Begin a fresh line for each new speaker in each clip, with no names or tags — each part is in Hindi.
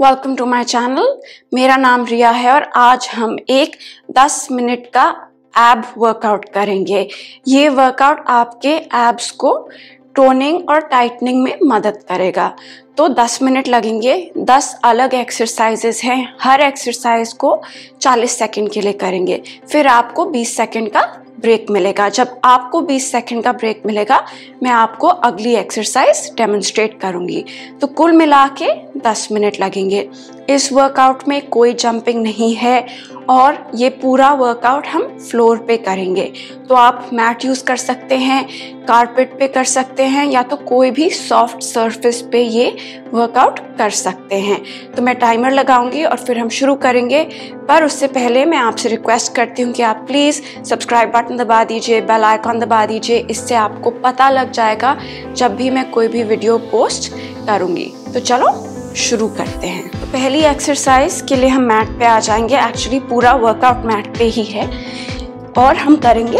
वेलकम टू माय चैनल मेरा नाम रिया है और आज हम एक 10 मिनट का एब वर्कआउट करेंगे। ये वर्कआउट आपके एब्स को टोनिंग और टाइटनिंग में मदद करेगा। तो 10 मिनट लगेंगे। 10 अलग एक्सरसाइजेस हैं। हर एक्सरसाइज को 40 सेकंड के लिए करेंगे। फिर आपको 20 सेकंड का ब्रेक मिलेगा। जब आपको 20 सेकंड का ब्रेक मिलेगा, मैं आपको अगली एक्सरसाइज डेमोन्स्ट्रेट करूँगी। तो कुल मिला के 10 मिनट लगेंगे। इस वर्कआउट में कोई जंपिंग नहीं है और ये पूरा वर्कआउट हम फ्लोर पे करेंगे। तो आप मैट यूज़ कर सकते हैं कारपेट पे कर सकते हैं, या तो कोई भी सॉफ्ट सरफेस पे ये वर्कआउट कर सकते हैं। तो मैं टाइमर लगाऊँगी और फिर हम शुरू करेंगे। पर उससे पहले मैं आपसे रिक्वेस्ट करती हूँ कि आप प्लीज़ सब्सक्राइब बटन दबा दीजिए बेल आइकॉन दबा दीजिए, इससे आपको पता लग जाएगा जब भी मैं कोई भी वीडियो पोस्ट करूँगी। तो चलो, शुरू करते हैं। तो पहली एक्सरसाइज के लिए हम मैट पे आ जाएँगे। एक्चुअली पूरा वर्कआउट मैट पे ही है। और हम करेंगे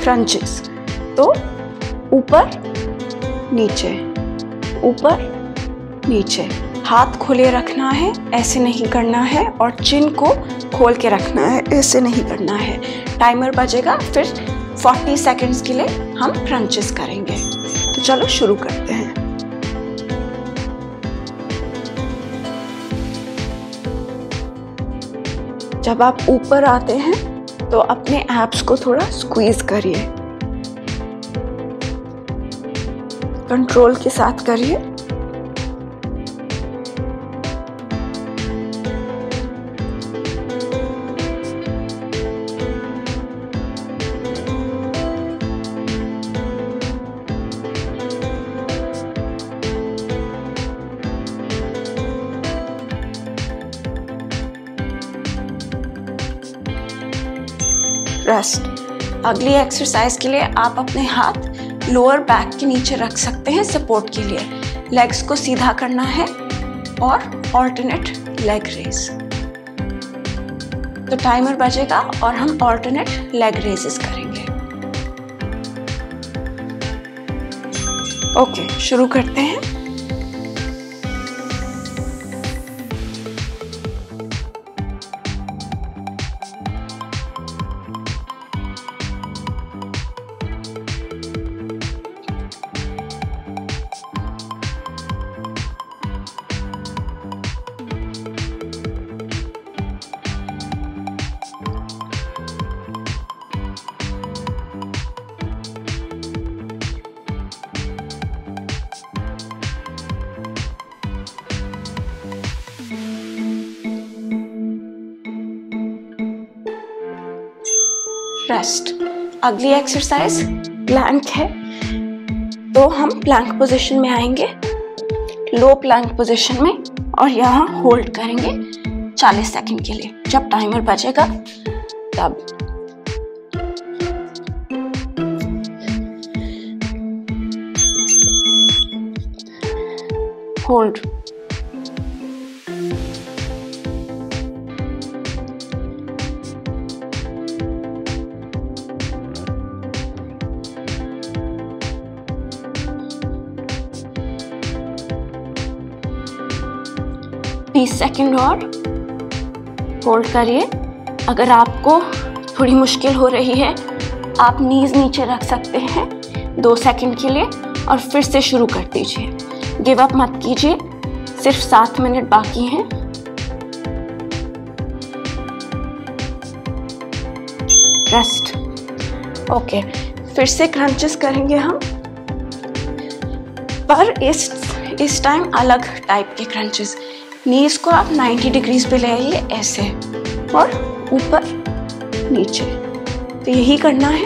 क्रंचेस तो ऊपर, नीचे। ऊपर, नीचे। हाथ खुले रखना है, ऐसे नहीं करना है और चिन को खोल के रखना है, ऐसे नहीं करना है। टाइमर बजेगा, फिर 40 सेकंड्स के लिए हम क्रंचेस करेंगे। तो चलो शुरू करते हैं। जब आप ऊपर आते हैं तो अपने एप्स को थोड़ा स्क्वीज करिए। कंट्रोल के साथ करिए। रेस्ट अगली एक्सरसाइज के लिए आप अपने हाथ लोअर बैक के नीचे रख सकते हैं सपोर्ट के लिए. लेग्स को सीधा करना है और ऑल्टरनेट लेग रेस तो टाइमर बजेगा और हम ऑल्टरनेट लेग रेजेस करेंगे. ओके शुरू करते हैं. रेस्ट अगली एक्सरसाइज प्लैंक है। तो हम प्लैंक पोजीशन में आएँगे। लो प्लैंक पोजीशन में और यहाँ होल्ड करेंगे 40 सेकंड के लिए। जब टाइमर बजेगा, तब। होल्ड बीस सेकंड और होल्ड करिए। अगर आपको थोड़ी मुश्किल हो रही है, आप नीज नीचे रख सकते हैं दो सेकंड के लिए और फिर से शुरू कर दीजिए। गिव अप मत कीजिए, सिर्फ़ सात मिनट बाकी हैं। रेस्ट ओके फिर से क्रंचेस करेंगे हम। पर इस इस टाइम अलग टाइप के क्रंचेस नीज को आप 90 डिग्रीज पे ले आइए, ऐसे, और ऊपर, नीचे। तो यही करना है,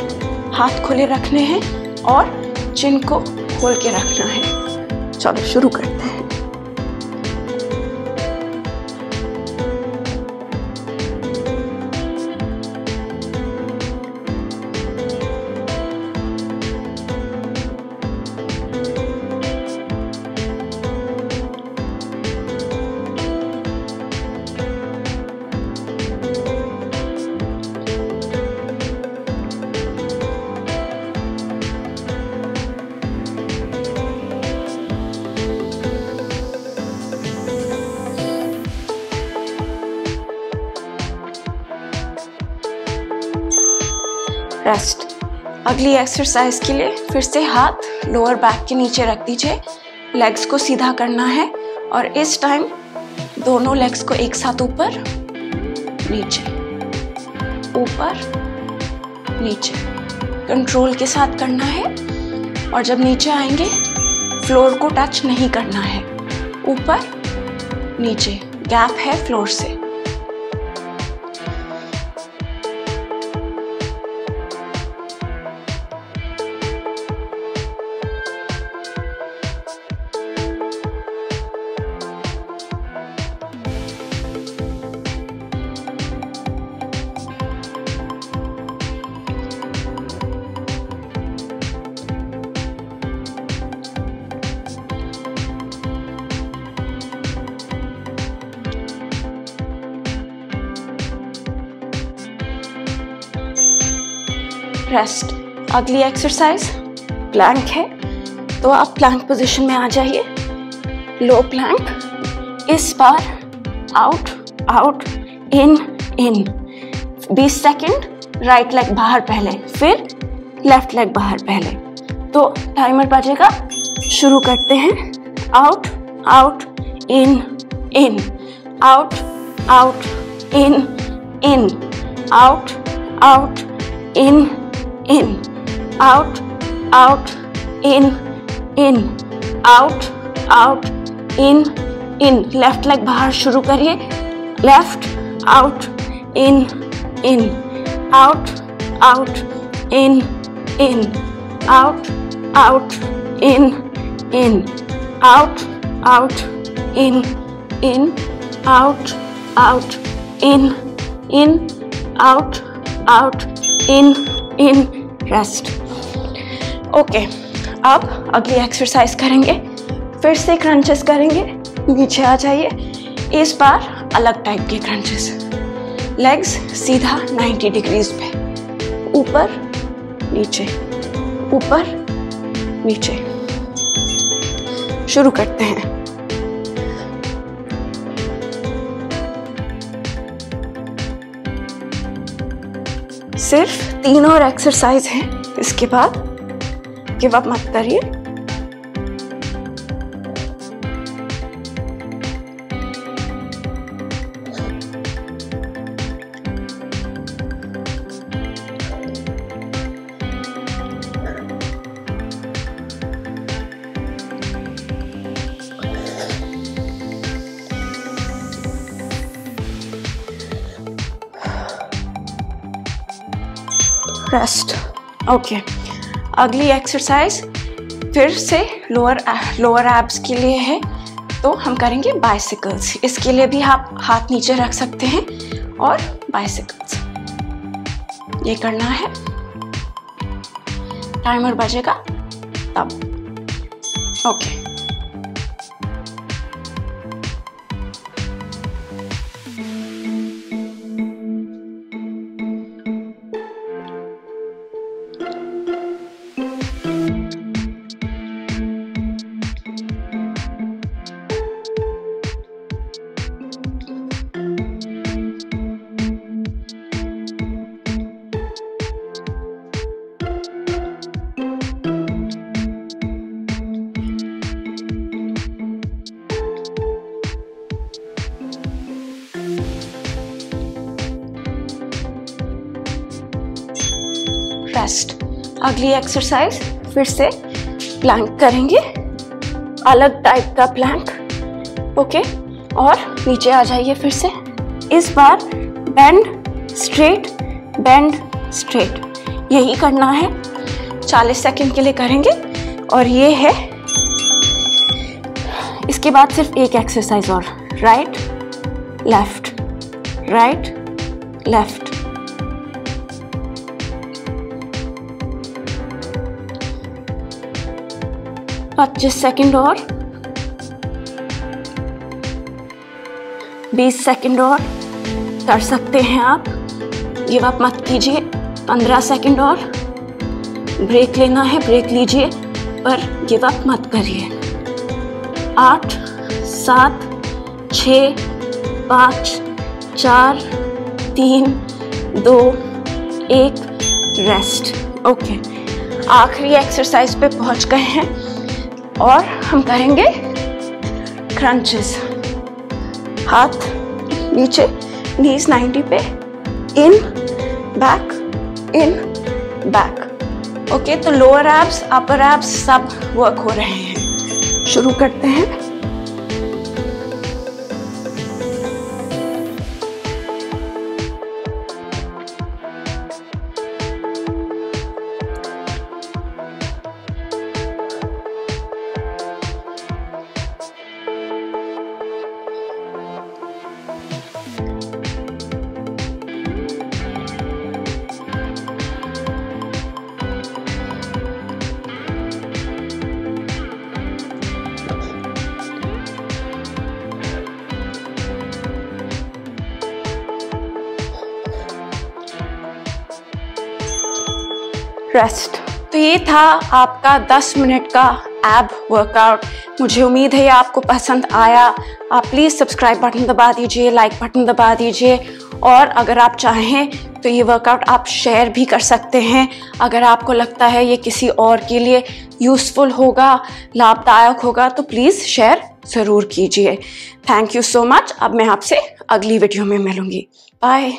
हाथ खोले रखने हैं, और चिन को खोल के रखना है। चलो, शुरू करते हैं। रेस्ट अगली एक्सरसाइज के लिए फिर से हाथ लोअर बैक के नीचे रख दीजिए। लेग्स को सीधा करना है और इस टाइम दोनों लेग्स को एक साथ ऊपर, नीचे ऊपर, नीचे। कंट्रोल के साथ करना है और जब नीचे आएँगे फ्लोर को टच नहीं करना है। ऊपर, नीचे। गैप है फ्लोर से। रेस्ट अगली एक्सरसाइज प्लैंक है। तो आप प्लैंक पोजीशन में आ जाइए। लो प्लैंक इस बार out out in in 20 second right leg बाहर पहले, फिर लेफ़्ट लेग बाहर पहले। तो टाइमर बजेगा। शुरू करते हैं। Out out in in out out in in out out in in, out, out, in, in, out, out, in, in. Left leg बाहर शुरू करिए। Left out in in out out in in out out in in out out in in out out in in out out in in rest okay अब अगली एक्सरसाइज करेंगे, फिर से क्रंचेस करेंगे, नीचे आ जाइए। इस बार अलग टाइप के क्रंचेस लेग्स सीधा 90 डिग्रीज पे। ऊपर, नीचे। ऊपर, नीचे। शुरू करते हैं। सिर्फ़ तीन और एक्सरसाइज हैं। इसके बाद गिव अप मत करिए। रेस्ट ओके अगली एक्सरसाइज फिर से लोअर लोअर एब्स के लिए है तो हम करेंगे बाइसिकल्स इसके लिए भी आप हाथ नीचे रख सकते हैं और बाइसिकल्स ये करना है। टाइमर बजेगा तब. ओके रेस्ट अगली एक्सरसाइज फिर से प्लैंक करेंगे। अलग टाइप का प्लैंक ओके और नीचे आ जाइए फिर से। इस बार बेंड स्ट्रेट बेंड स्ट्रेट यही करना है। 40 सेकंड के लिए करेंगे। और ये है, इसके बाद सिर्फ़ एक एक्सरसाइज और। राइट लेफ़्ट राइट लेफ़्ट पच्चीस सेकंड और बीस सेकंड और कर सकते हैं आप गिव अप मत कीजिए पंद्रह सेकंड और ब्रेक लेना है ब्रेक लीजिए पर गिव अप मत करिए आठ सात छ पाँच चार तीन दो एक रेस्ट ओके आखिरी एक्सरसाइज पे पहुँच गए हैं। और हम करेंगे क्रंचेस हाथ नीचे नीज 90 पे in back in back okay तो लोअर एब्स अपर एब्स सब वर्क हो रहे हैं। शुरू करते हैं। रेस्ट तो ये था आपका 10 मिनट का एब वर्कआउट मुझे उम्मीद है ये आपको पसंद आया। आप प्लीज़ सब्सक्राइब बटन दबा दीजिए लाइक बटन दबा दीजिए। और अगर आप चाहें तो ये वर्कआउट आप शेयर भी कर सकते हैं। अगर आपको लगता है ये किसी और के लिए यूज़फुल होगा, लाभदायक होगा तो प्लीज़ शेयर ज़रूर कीजिए। थैंक यू सो मच अब मैं आपसे अगली वीडियो में मिलूँगी। बाय